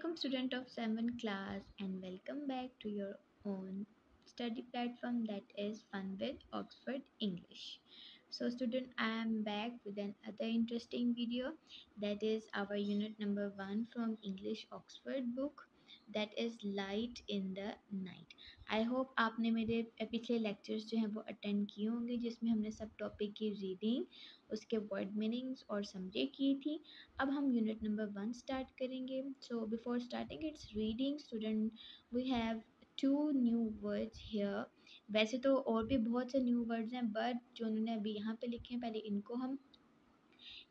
Welcome student of 7th class and welcome back to your own study platform that is Fun with Oxford English. So student I am back with another interesting video that is our unit number 1 from English Oxford book that is light in the night I hope आपने मेरे पिछले lectures जो हैं वो attend किए होंगे, जिसमें हमने सब टॉपिक की रीडिंग उसके वर्ड मीनिंग्स और समझे की थी। अब हम यूनिट नंबर वन स्टार्ट करेंगे। So before starting it's reading student we have two new words here वैसे तो और भी बहुत से न्यू वर्ड्स हैं बट जो उन्होंने अभी यहाँ पे लिखे हैं, पहले इनको हम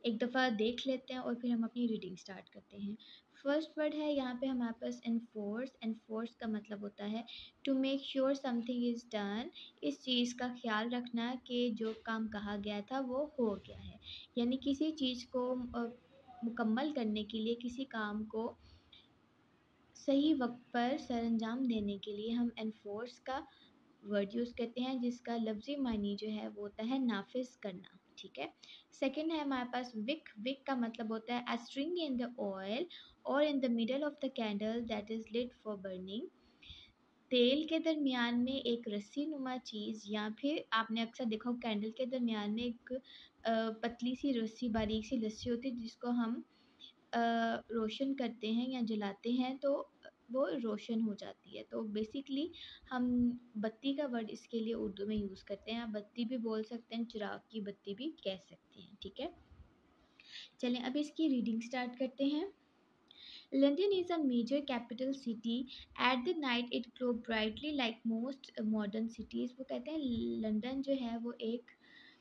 एक दफ़ा देख लेते हैं और फिर हम अपनी रीडिंग स्टार्ट करते हैं। फ़र्स्ट वर्ड है, यहाँ पे हमारे पास एनफोर्स एनफोर्स का मतलब होता है to make sure something is done इस चीज़ का ख्याल रखना कि जो काम कहा गया था वो हो गया है। यानी किसी चीज़ को मुकम्मल करने के लिए, किसी काम को सही वक्त पर सरंजाम देने के लिए हम एनफोर्स का वर्ड यूज़ करते हैं, जिसका लफ्ज़ी मानी जो है वो होता है नाफिज करना। ठीक है। सेकेंड है हमारे पास विक विक का मतलब होता है a string in the oil or in the middle of the candle that is lit for burning. तेल के दरमियान में एक रस्सी नुमा चीज़ या फिर आपने अक्सर देखा हो कैंडल के दरमियान में एक पतली सी रस्सी, बारीक सी रस्सी होती है जिसको हम रोशन करते हैं या जलाते हैं तो वो रोशन हो जाती है। तो बेसिकली हम बत्ती का वर्ड इसके लिए उर्दू में यूज़ करते हैं। आप बत्ती भी बोल सकते हैं, चिराग की बत्ती भी कह सकते हैं, ठीक है? चलें, अब इसकी रीडिंग स्टार्ट करते हैं। London is a major capital city at the night it glow brightly like most modern cities वो कहते हैं लंदन जो है, वो एक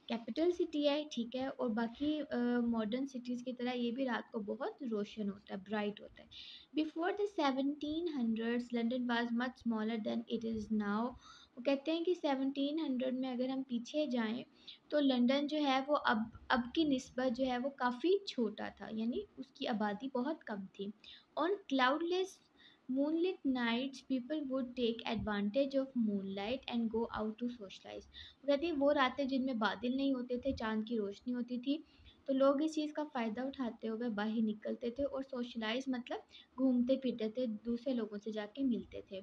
कैपिटल सिटी है, ठीक है, और बाकी मॉडर्न सिटीज़ की तरह ये भी रात को बहुत रोशन होता है ब्राइट होता है। Before the seventeen hundreds London was much smaller than it is now वो कहते हैं कि सेवनटीन हंड्रेड में अगर हम पीछे जाएँ तो लंदन जो है वो अब अब की नस्बत जो है वो काफ़ी छोटा था, यानी उसकी आबादी बहुत कम थी। On cloudless moonlit nights, people would take advantage of moonlight and go out to socialize. वो कहती वो रातें जिनमें बादल नहीं होते थे, चाँद की रोशनी होती थी तो लोग इस चीज़ का फ़ायदा उठाते हुए बाहर निकलते थे और सोशलाइज मतलब घूमते फिरते थे दूसरे लोगों से जाके मिलते थे।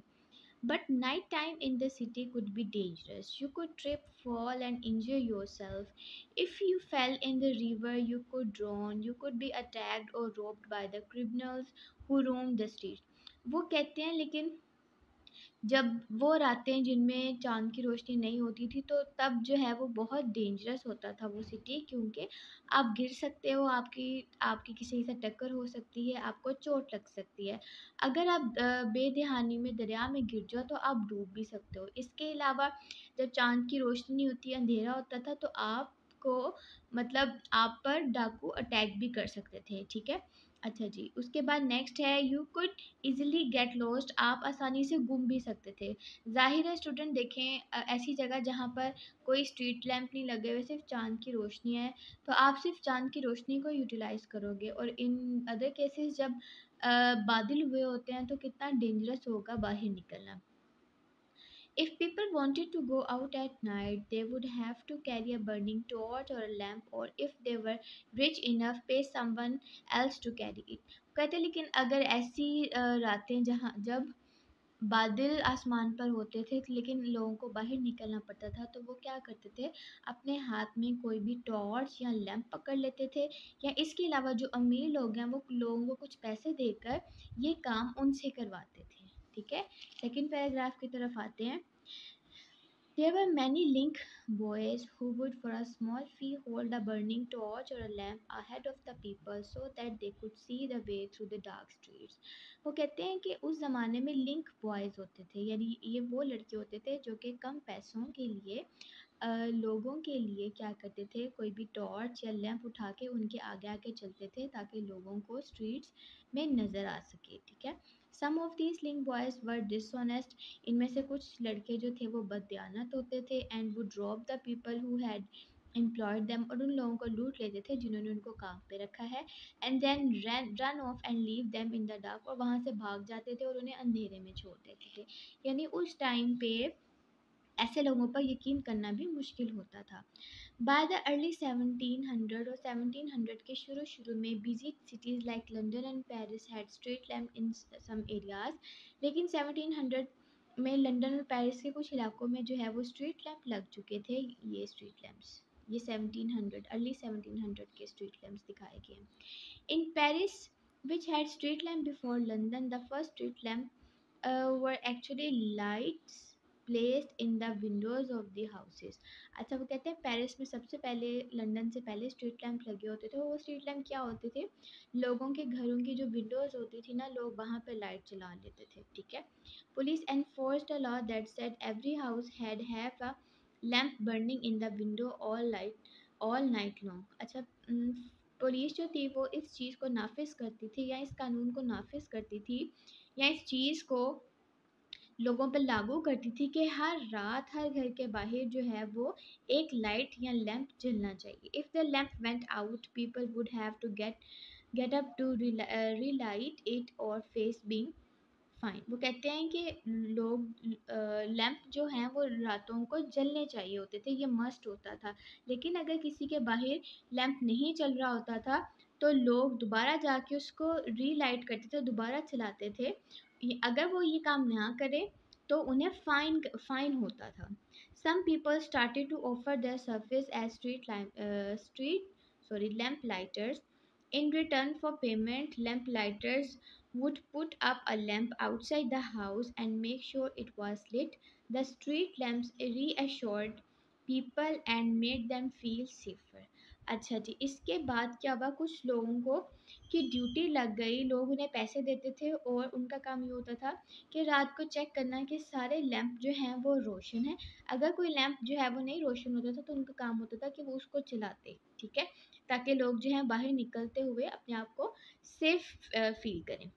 But night time in the city could be dangerous you could trip fall and enjoy yourself if you fell in the river you could drown you could be attacked or robbed by the criminals who roam the street वो कहते हैं, लेकिन जब वो रातें जिनमें चाँद की रोशनी नहीं होती थी तो तब जो है वो बहुत डेंजरस होता था वो सिटी क्योंकि आप गिर सकते हो, आपकी आपकी किसी से टक्कर हो सकती है, आपको चोट लग सकती है। अगर आप बेदहानी में, दरिया में गिर जाओ तो आप डूब भी सकते हो। इसके अलावा जब चाँद की रोशनी नहीं होती, अंधेरा होता था तो आपको मतलब आप पर डाकू अटैक भी कर सकते थे, ठीक है? अच्छा जी, उसके बाद नेक्स्ट है you could easily get lost आप आसानी से घूम भी सकते थे। ज़ाहिर है स्टूडेंट देखें ऐसी जगह जहाँ पर कोई स्ट्रीट लैंप नहीं लगे हुए, सिर्फ़ चाँद की रोशनी है तो आप सिर्फ़ चाँद की रोशनी को यूटिलाइज़ करोगे। और इन अदर केसेस जब बादल हुए होते हैं तो कितना डेंजरस होगा बाहर निकलना। If people wanted to go out at night, they would have to carry a burning torch or a lamp, or if they were rich enough, pay someone else to carry it. कहते लेकिन अगर ऐसी रातें जहाँ जब बादल आसमान पर होते थे लेकिन लोगों को बाहर निकलना पड़ता था तो वो क्या करते थे अपने हाथ में कोई भी टॉर्च या लैंप पकड़ लेते थे या इसके अलावा जो अमीर लोग हैं वो लोगों को कुछ पैसे देकर ये काम उनसे करवाते थे ठीक है सेकेंड पैराग्राफ की तरफ़ आते हैं There were many link boys who would for a small fee hold a burning torch or a lamp ahead of the people so that they could see the way through the dark streets. वो कहते हैं कि उस ज़माने में link boys होते थे यानी ये वो लड़के होते थे जो कि कम पैसों के लिए आ, लोगों के लिए क्या करते थे कोई भी टॉर्च या लैंप उठा के उनके आगे आगे चलते थे ताकि लोगों को स्ट्रीट्स में नज़र आ सके ठीक है some of these link boys were dishonest इनमें से कुछ लड़के जो थे वो बदयानत होते थे एंड वो drop the people who had employed them और उन लोगों को लूट लेते थे जिन्होंने उनको काम पे रखा है and then run run off and leave them in the dark और वहाँ से भाग जाते थे और उन्हें अंधेरे में छोड़ देते थे। यानी उस टाइम पे ऐसे लोगों पर यकीन करना भी मुश्किल होता था। बाय द अर्ली 1700 और 1700 के शुरू शुरू में busy cities like London and Paris had street lamp in some areas लेकिन 1700 में लंदन और पेरिस के कुछ इलाकों में जो है वो स्ट्रीट लैम्प लग चुके थे ये स्ट्रीट लैम्प्स ये 1700 अर्ली 1700 के स्ट्रीट लैम्प्स दिखाए गए in Paris which had street lamp before the first street lamp uh, were actually lights placed in the windows of the houses. अच्छा वो कहते हैं पेरिस में सबसे पहले लंदन से पहले स्ट्रीट लैंप लगे होते थे। वो स्ट्रीट लैंप क्या होते थे? लोगों के घरों की जो विंडोज़ होती थी ना, लोग वहाँ पे लाइट चला लेते थे, ठीक है? Police enforced a law that said every house had have a lamp burning in the window all light all night long अच्छा पुलिस जो थी वो इस चीज़ को नाफिज करती थी या इस कानून को नाफिज करती थी या इस चीज़ को लोगों पर लागू करती थी कि हर रात, हर घर के बाहर जो है वो एक लाइट या लैंप जलना चाहिए। If the lamp went out people would have to get get up to relight it or face being fine वो कहते हैं कि लोग लैंप जो हैं वो रातों को जलने चाहिए होते थे, ये मस्ट होता था। लेकिन अगर किसी के बाहर लैंप नहीं चल रहा होता था तो लोग दोबारा जाके उसको रीलाइट करते थे, दोबारा चलाते थे। अगर वो ये काम ना करे तो उन्हें फाइन फाइन होता था। Some people started to offer their service as street street sorry lamp lighters in return for payment lamp lighters would put up a lamp outside the house and make sure it was lit the street lamp reassured people and made them feel safer अच्छा जी, इसके बाद क्या हुआ? कुछ लोगों को की ड्यूटी लग गई, लोग उन्हें पैसे देते थे और उनका काम ये होता था कि रात को चेक करना कि सारे लैंप जो हैं वो रोशन है। अगर कोई लैंप जो है वो नहीं रोशन होता था तो उनका काम होता था कि वो उसको चलाते, ठीक है? ताकि लोग जो हैं बाहर निकलते हुए अपने आप को सेफ़ फील करें।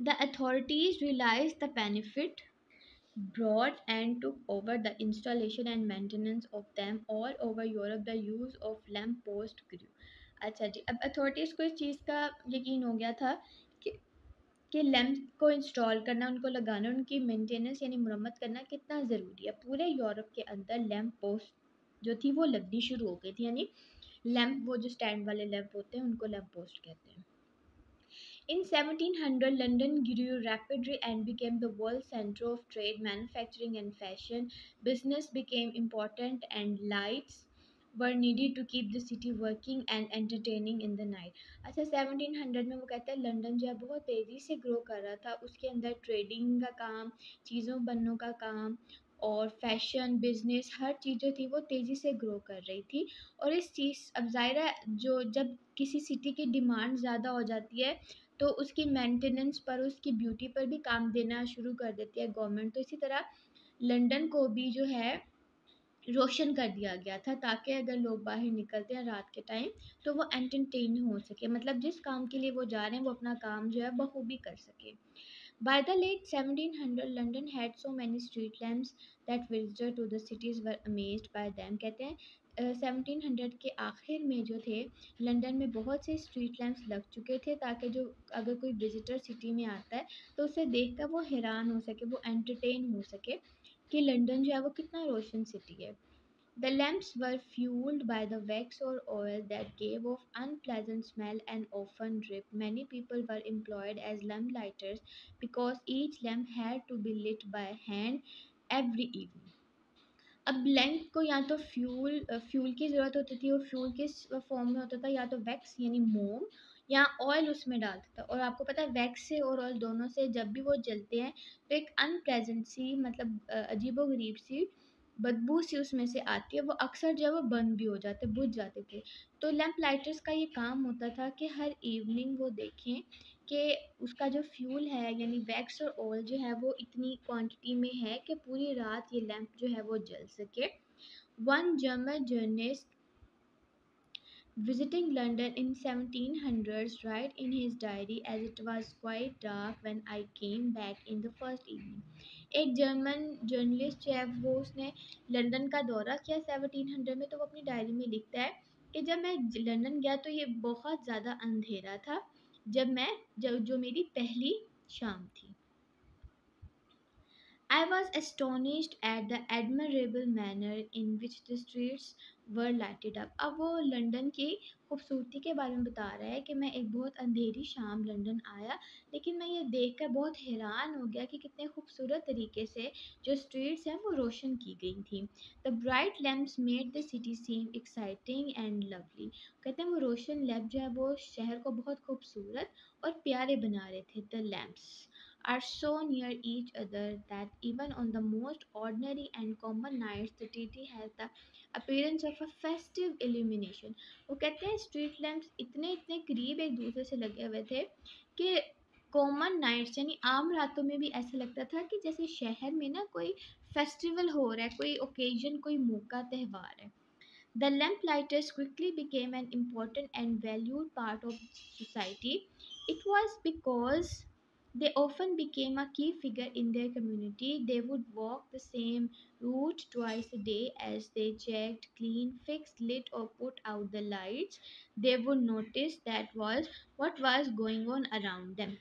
The authorities realized the benefit brought and took over the installation and maintenance of them all over Europe. The use of lamp post grew. अच्छा जी, अब अथॉरिटीज़ को इस चीज़ का यकीन हो गया था कि कि लैम्प को इंस्टॉल करना, उनको लगाना, उनकी मेंटेनेंस यानी मरम्मत करना कितना ज़रूरी है पूरे यूरोप के अंदर लैम्प पोस्ट जो थी वो लगनी शुरू हो गई थी, यानी लैम्प वो जो स्टैंड वाले लैम्प होते हैं, उनको लैम्प पोस्ट कहते हैं In 1700, London grew rapidly and became the world center of trade, manufacturing, and fashion. Business became important, and lights were needed to keep the city working and entertaining in the night. अच्छा 1700 में वो कहता है London जो है बहुत तेज़ी से ग्रो कर रहा था उसके अंदर ट्रेडिंग का काम चीज़ों बनने का काम और फ़ैशन बिज़नेस हर चीज़ जो थी वो तेज़ी से ग्रो कर रही थी और इस चीज़ अब ज़ाहिर जो जब किसी सिटी की डिमांड ज़्यादा हो जाती है तो उसकी मेंटेनेंस पर, उसकी ब्यूटी पर भी काम देना शुरू कर देती है गवर्नमेंट तो इसी तरह लंदन को भी जो है, रोशन कर दिया गया था ताकि अगर लोग बाहर निकलते हैं रात के टाइम तो वो एंटरटेन हो सके। मतलब जिस काम के लिए वो जा रहे हैं, वो अपना काम जो है, बखूबी कर सके। By the late 1700, London had so many street lamps that visitors to the cities were amazed by them. कहते हैं सेवनटीन हंड्रेड के आखिर में जो थे लंदन में बहुत से स्ट्रीट लैम्प्स लग चुके थे ताकि जो अगर कोई विजिटर सिटी में आता है तो उसे देखकर वो हैरान हो सके वो एंटरटेन हो सके कि लंदन जो है वो कितना रोशन सिटी है The lamps were fueled by the wax or oil that gave off unpleasant smell and often dripped. Many people were employed as lamp lighters because each lamp had to be lit by hand every evening. अब lamp को या तो fuel fuel की ज़रूरत होती थी और fuel किस फॉर्म में होता था या तो वैक्स यानी मोम या ऑयल उसमें डालता था और आपको पता है वैक्स से और ऑयल दोनों से जब भी वो जलते हैं तो एक अनप्रेजेंट सी मतलब अजीबो गरीब सी बदबू सी उसमें से आती है, वो अक्सर जो है वो बंद भी हो जाते, बुझ जाते थे तो लैंप लाइटर्स का ये काम होता था कि हर इवनिंग वो देखें कि उसका जो फ्यूल है, यानी वैक्स और ऑयल जो है, वो इतनी क्वांटिटी में है कि पूरी रात ये लैंप जो है वो जल सके one German journalist visiting London in 1700s write in his diary as it was quite dark when I came back in the first evening. एक जर्मन जर्नलिस्ट है, वो उसने लंदन का दौरा किया सेवनटीन हंड्रेड में तो वो अपनी डायरी में लिखता है कि जब मैं लंदन गया तो ये बहुत ज़्यादा अंधेरा था, जब मैं, जब, जो मेरी पहली शाम थी। I was astonished at the admirable manner in which the streets were lighted up. अब वो लंदन की खूबसूरती के बारे में बता रहा है कि मैं एक बहुत अंधेरी शाम लंदन आया, लेकिन मैं ये देखकर बहुत हैरान हो गया कि कितने खूबसूरत तरीके से जो स्ट्रीट्स हैं वो रोशन की गई थी। The bright lamps made the city seem exciting and lovely कहते हैं वो रोशन लैम्प जो है वो शहर को बहुत खूबसूरत और प्यारे बना रहे थे the lamps are so near each other that even on the most ordinary and common nights the city has the appearance of a festive illumination वो कहते हैं स्ट्रीट लैम्प्स इतने इतने करीब एक दूसरे से लगे हुए थे कि कॉमन नाइट्स यानी आम रातों में भी ऐसा लगता था कि जैसे शहर में ना कोई फेस्टिवल हो रहा है कोई ओकेजन कोई मौका त्यौहार है The lamplighters quickly became an important and valued part of society. It was because they often became a key figure in their community. They would walk the same route twice a day as they checked, cleaned, fixed, lit, or put out the lights. They would notice that was what was going on around them.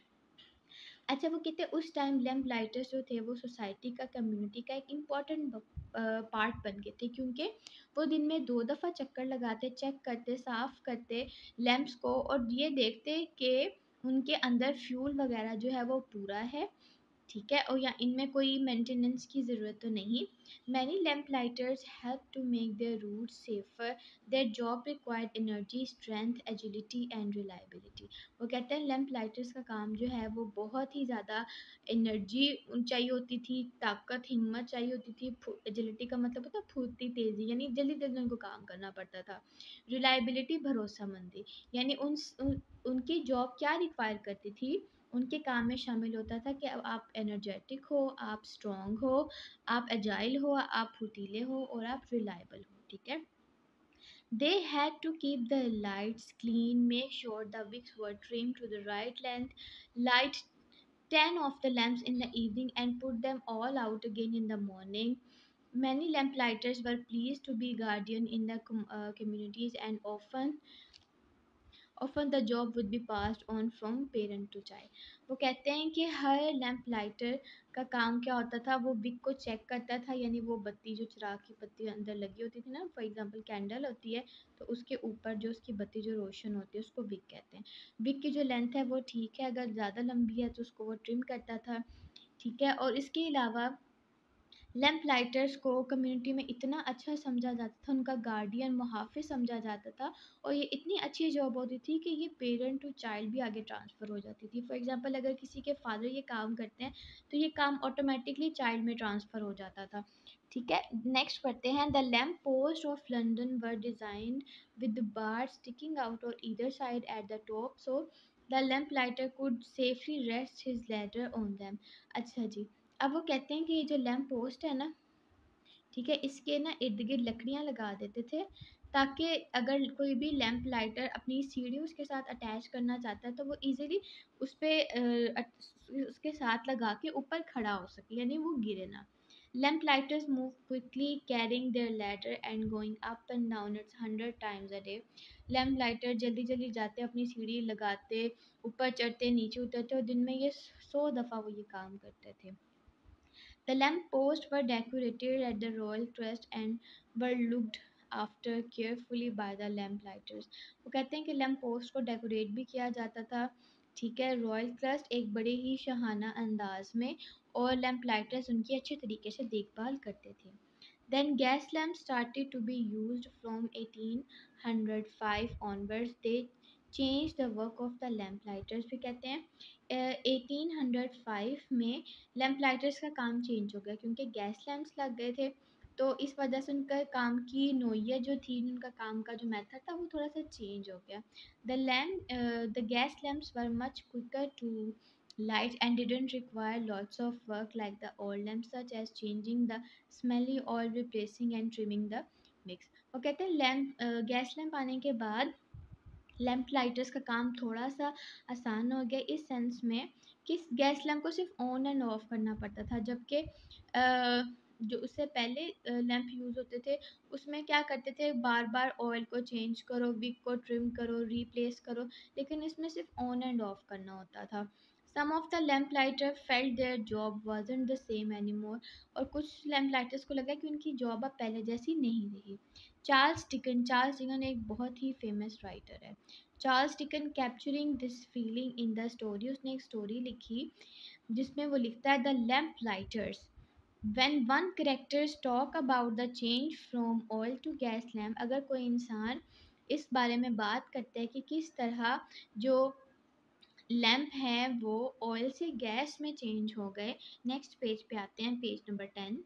अच्छा वो कहते हैं उस time lamp lighters जो थे वो society का community का एक इंपॉर्टेंट पार्ट बन गए थे क्योंकि वो दिन में दो दफ़ा चक्कर लगाते चेक करते साफ़ करते लैम्प्स को और ये देखते कि उनके अंदर फ्यूल वगैरह जो है वो पूरा है। ठीक है? और या इनमें कोई मेंटेनेंस की ज़रूरत तो नहीं। Many lamp lighters help to make their route safer their job required energy strength agility and reliability वो कहते हैं लैम्प लाइटर्स का काम जो है वो बहुत ही ज़्यादा एनर्जी चाहिए होती थी ताकत हिम्मत चाहिए होती थी एजिलिटी का मतलब होता फूर्ती तेज़ी यानी जल्दी जल्दी उनको काम करना पड़ता था। रिलायबिलिटी भरोसामंदी यानी उन, उन उनकी जॉब क्या रिक्वायर करती थी? उनके काम में शामिल होता था कि अब आप एनर्जेटिक हो, आप स्ट्रॉन्ग हो, आप एजाइल हो, आप फुर्तीले हो और आप रिलायबल हो, ठीक है? They had to keep the lights clean make sure the wicks were trimmed to the right length light ten of the lamp in the evening and put them all out again in the morning many lamp lighters were pleased to be guardian in their communities and often often the job would be passed on from parent to child. वो कहते हैं कि हर lamp lighter का काम क्या होता था? वो बिक को चेक करता था, यानी वो बत्ती जो चिराग की बत्ती अंदर लगी होती थी ना फॉर एग्जांपल कैंडल होती है तो उसके ऊपर जो उसकी बत्ती जो रोशन होती है, उसको बिक कहते हैं। बिक की जो लेंथ है वो ठीक है, अगर ज़्यादा लंबी है तो उसको वो ट्रिम करता था, ठीक है? और इसके अलावा लैम्प लाइटर्स को कम्युनिटी में इतना अच्छा समझा जाता था, उनका गार्डियन मुहाफ़िज समझा जाता था और ये इतनी अच्छी जॉब होती थी कि ये पेरेंट टू चाइल्ड भी आगे ट्रांसफ़र हो जाती थी। फॉर एग्ज़ाम्पल अगर किसी के फादर ये काम करते हैं तो ये काम ऑटोमेटिकली चाइल्ड में ट्रांसफ़र हो जाता था। ठीक है? नेक्स्ट पढ़ते हैं। The lamp post of London were designed with bar sticking out or either side at the top so the lamp lighter could safely rest his ladder on them अच्छा जी। अब वो कहते हैं कि ये जो लैम्प पोस्ट है ना, ठीक है, इसके ना इर्द गिर्द लकड़ियाँ लगा देते थे, ताकि अगर कोई भी लैम्प लाइटर अपनी सीढ़ी उसके साथ अटैच करना चाहता है तो वो इजीली उस पर उसके साथ लगा के ऊपर खड़ा हो सके, यानी वो गिरे ना। Lamp lighters move quickly, carrying their ladder and going up and down it's hundred times a day. Lamp lighter जल्दी जल्दी जाते, अपनी सीढ़ी लगाते, ऊपर चढ़ते, नीचे उतरते, और दिन में ये सौ दफ़ा वो ये काम करते थे। The lamp posts were decorated at the royal trust and were looked after carefully by the lamp lighters. वो कहते हैं कि लैम्प पोस्ट को डेकोरेट भी किया जाता था ठीक है रॉयल ट्रस्ट एक बड़े ही शहाना अंदाज में और लैम्प लाइटर्स उनकी अच्छे तरीके से देखभाल करते थे Then gas lamps started to be used from 1805 onwards. Change the work of the lamp lighters भी कहते हैं। एटीन हंड्रेड फाइव में लैम्प लाइटर्स का काम चेंज हो गया, क्योंकि गैस लैम्प्स लग गए थे तो इस वजह से उनका काम की नोयत जो थी, उनका काम का जो मेथड था, वो थोड़ा सा चेंज हो गया। The lamp the gas lamps were much quicker to light and didn't require lots of work like the old lamp such as changing the smelly oil replacing and trimming the wicks वो कहते हैं lamp gas lamp आने के बाद lamp lighters का काम थोड़ा सा आसान हो गया इस सेंस में कि गैस लैंप को सिर्फ़ ऑन एंड ऑफ़ करना पड़ता था, जबकि जो उससे पहले लैंप यूज़ होते थे, उसमें क्या करते थे बार बार ऑयल को चेंज करो, विक को ट्रिम करो, रिप्लेस करो, लेकिन इसमें सिर्फ़ ऑन एंड ऑफ़ करना होता था। Some of the lamp lighter felt their job wasn't the same anymore और कुछ लैम्प लाइटर्स को लगा कि उनकी जॉब अब पहले जैसी नहीं रही। चार्ल्स टिकन चार्ल्स डिकन एक बहुत ही फ़ेमस राइटर है। Charles Dickens capturing this feeling in the story उसने एक स्टोरी लिखी, जिसमें वो लिखता है the lamp lighters when one characters talk about the change from oil to gas lamp, अगर कोई इंसान इस बारे में बात करता है कि किस तरह जो लैम्प हैं वो ऑयल से गैस में चेंज हो गए। नेक्स्ट पेज पे आते हैं page number ten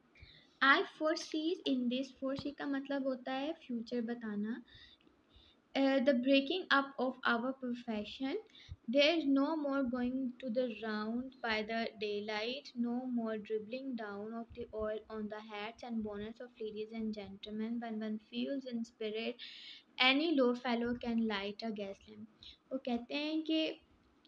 I foresees in this foresee का मतलब होता है फ्यूचर बताना। The breaking up of our profession there is no more going to the round by the day light no more dribbling down of the oil on the and bonnets of ladies and gentlemen one one feels in spirit any low fellow can light a gas lamp वो कहते हैं कि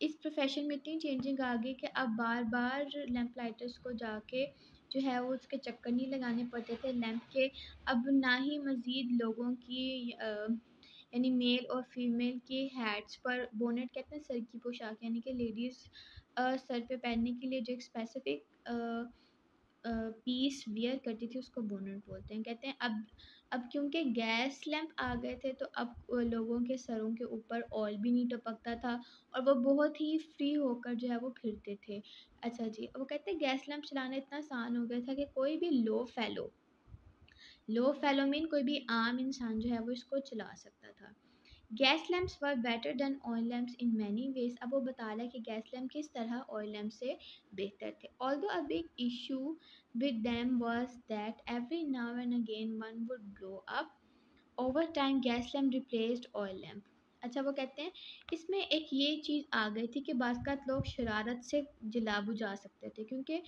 इस profession में इतनी changing आ गई कि अब बार बार लैंप लाइटर्स को जाके जो है वो उसके चक्कर नहीं लगाने पड़ते थे। लैंप के अब ना ही मज़ीद लोगों की आ, यानी मेल और फीमेल के हैट्स पर बोनेट कहते हैं सर की पोशाक यानी कि लेडीज़ सर पे पहनने के लिए जो एक स्पेसिफिक पीस वियर करती थी उसको बोनेट बोलते हैं। कहते हैं अब अब क्योंकि गैस लैंप आ गए थे तो अब लोगों के सरों के ऊपर ऑयल भी नहीं टपकता था और वो बहुत ही फ्री होकर जो है वो फिरते थे। अच्छा जी वो कहते हैं गैस लैंप चलाना इतना आसान हो गया था कि कोई भी लो फैलो, लो फेलोमिन कोई भी आम इंसान जो है वो इसको चला सकता था। Gas lamps were better than oil lamps in many ways अब वो बता रहा है कि गैस लैम्प किस तरह ऑयल लैंप से बेहतर थे। Although a big issue with them was that every now and again one would blow up over time gas lamp replaced oil lamp अच्छा वो कहते हैं, इसमें एक ये चीज़ आ गई थी कि बाज़ लोग शरारत से जला बुझा सकते थे, क्योंकि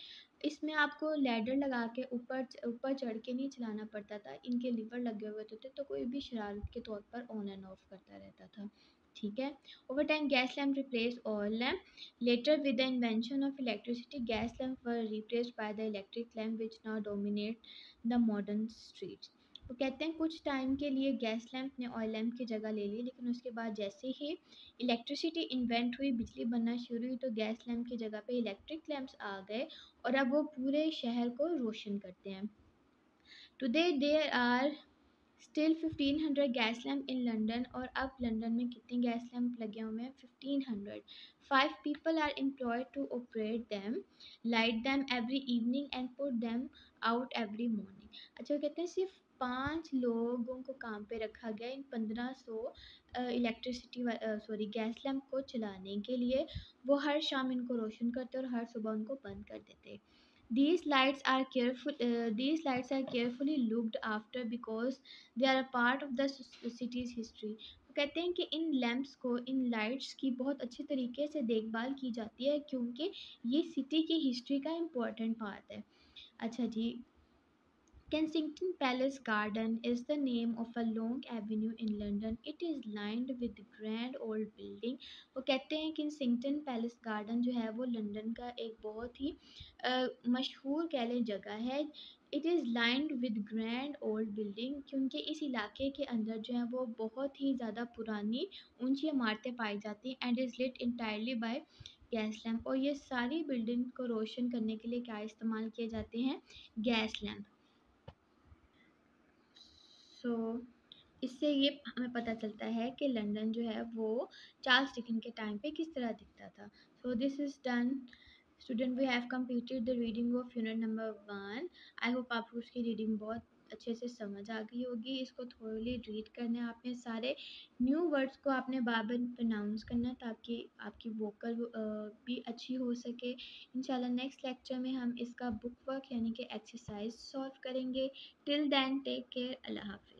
इसमें आपको लैडर लगा के ऊपर ऊपर चढ़ के नहीं चलाना पड़ता था, इनके लीवर लगे हुए होते थे तो कोई भी शरारत के तौर पर ऑन एंड ऑफ़ करता रहता था, ठीक है? Over time gas lamp replace oil lamp later with the invention of electricity gas lamp were replaced by the electric lamp which now dominate the modern streets वो कहते हैं कुछ टाइम के लिए गैस लैंप ने ऑयल लैम्प की जगह ले ली, लेकिन उसके बाद जैसे ही इलेक्ट्रिसिटी इन्वेंट हुई, बिजली बनना शुरू हुई तो गैस लैंप की जगह पे इलेक्ट्रिक लैंप्स आ गए और अब वो पूरे शहर को रोशन करते हैं। Today there are still fifteen hundred gas lamp in London और अब लंदन में कितने गैस लैम्प लगे हुए हैं? Fifteen hundred five people are employed to operate them light them every evening and put them out every morning अच्छा वो कहते हैं सिर्फ़ पाँच लोगों को काम पे रखा गया इन पंद्रह सौ इलेक्ट्रिसिटी सॉरी गैस लैम्प को चलाने के लिए। वो हर शाम इनको रोशन करते और हर सुबह उनको बंद कर देते। Are careful uh, these lights are carefully looked after because they are a part of the city's history. वो कहते हैं कि इन लैम्प्स को इन लाइट्स की बहुत अच्छे तरीके से देखभाल की जाती है क्योंकि ये सिटी की हिस्ट्री का इम्पोर्टेंट पार्ट है। अच्छा जी Kensington Palace Garden is the name of a long avenue in London. It is lined with grand old building. वो कहते हैं किंगसिंगटन पैलेस गार्डन जो है वो लंदन का एक बहुत ही मशहूर कह लें जगह है it is lined with grand old building क्योंकि इस इलाके के अंदर जो है वो बहुत ही ज़्यादा पुरानी ऊँची इमारतें पाई जाती हैं and is lit entirely by gas lamp और ये सारी बिल्डिंग को रोशन करने के लिए क्या इस्तेमाल किए जाते हैं गैस लैम्प सो so, इससे ये हमें पता चलता है कि लंदन जो है वो चार्ल्स डिकन के टाइम पे किस तरह दिखता था। So this is done student we have completed the reading of unit number one I hope आपको उसकी रीडिंग बहुत अच्छे से समझ आ गई होगी। इसको थोड़ी रीड करना है आपने सारे न्यू वर्ड्स को आपने बाबर प्रनाउंस करना है ताकि आपकी वोकल भी अच्छी हो सके। इंशाल्लाह नेक्स्ट लेक्चर में हम इसका बुक वर्क यानी कि एक्सरसाइज सॉल्व करेंगे। टिल देन टेक केयर अल्लाह हाफिज़।